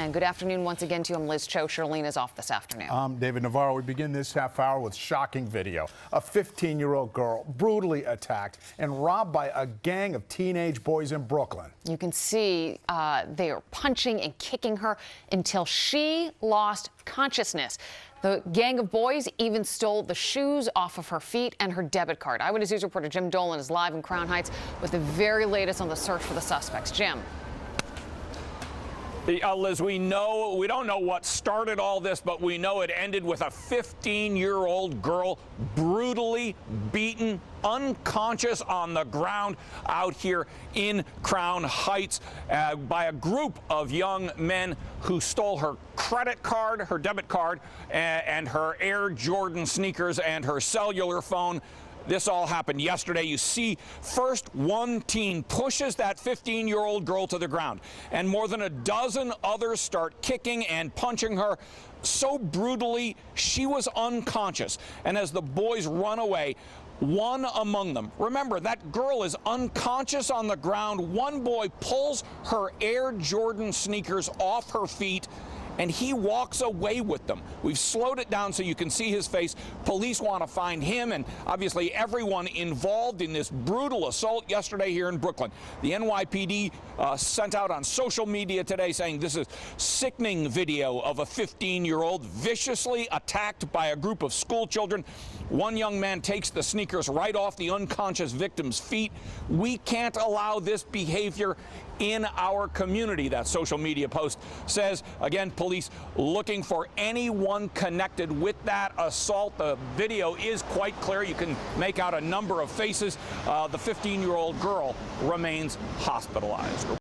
And good afternoon once again to you. I'm Liz Cho. Charlene is off this afternoon. I'm David Navarro. We begin this half hour with shocking video. A 15-year-old girl brutally attacked and robbed by a gang of teenage boys in Brooklyn. You can see uh, they are punching and kicking her until she lost consciousness. The gang of boys even stole the shoes off of her feet and her debit card. Eyewitness News reporter Jim Dolan is live in Crown Heights with the very latest on the search for the suspects. Jim. Uh, Liz, we know, we don't know what started all this, but we know it ended with a 15 year old girl brutally beaten, unconscious on the ground out here in Crown Heights uh, by a group of young men who stole her credit card, her debit card, and, and her Air Jordan sneakers and her cellular phone. This all happened yesterday. You see, first one teen pushes that 15 year old girl to the ground, and more than a dozen others start kicking and punching her so brutally she was unconscious. And as the boys run away, one among them. Remember, that girl is unconscious on the ground. One boy pulls her Air Jordan sneakers off her feet and he walks away with them. We've slowed it down so you can see his face. Police want to find him and obviously everyone involved in this brutal assault yesterday here in Brooklyn. The NYPD uh, sent out on social media today saying this is sickening video of a 15-year-old viciously attacked by a group of school children. One young man takes the sneakers right off the unconscious victim's feet. We can't allow this behavior in our community, that social media post says. Again, police looking for anyone connected with that assault. The video is quite clear. You can make out a number of faces. Uh, the 15 year old girl remains hospitalized.